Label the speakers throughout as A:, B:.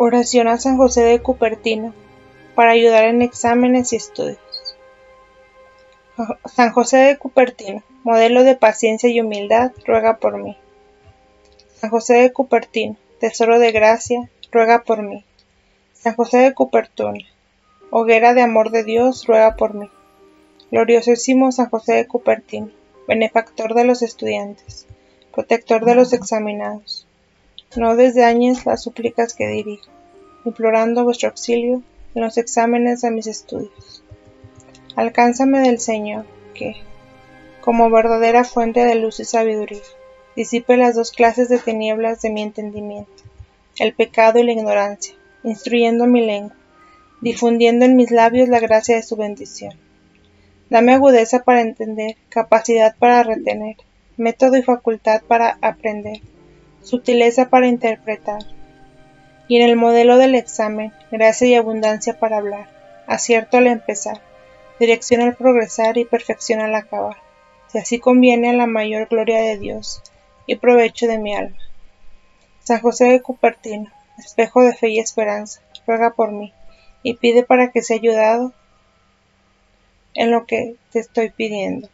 A: Oración a San José de Cupertino para ayudar en exámenes y estudios. San José de Cupertino, modelo de paciencia y humildad, ruega por mí. San José de Cupertino, tesoro de gracia, ruega por mí. San José de Cupertino, hoguera de amor de Dios, ruega por mí. Gloriosísimo San José de Cupertino, benefactor de los estudiantes, protector de los examinados no desdeñes las súplicas que dirijo, implorando vuestro auxilio en los exámenes de mis estudios. Alcánzame del Señor, que, como verdadera fuente de luz y sabiduría, disipe las dos clases de tinieblas de mi entendimiento, el pecado y la ignorancia, instruyendo mi lengua, difundiendo en mis labios la gracia de su bendición. Dame agudeza para entender, capacidad para retener, método y facultad para aprender sutileza para interpretar, y en el modelo del examen, gracia y abundancia para hablar, acierto al empezar, dirección al progresar y perfección al acabar, si así conviene a la mayor gloria de Dios y provecho de mi alma. San José de Cupertino, espejo de fe y esperanza, ruega por mí y pide para que sea ayudado en lo que te estoy pidiendo.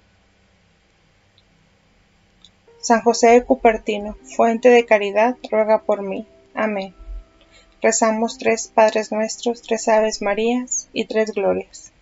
A: San José de Cupertino, fuente de caridad, ruega por mí. Amén. Rezamos tres Padres Nuestros, tres Aves Marías y tres Glorias.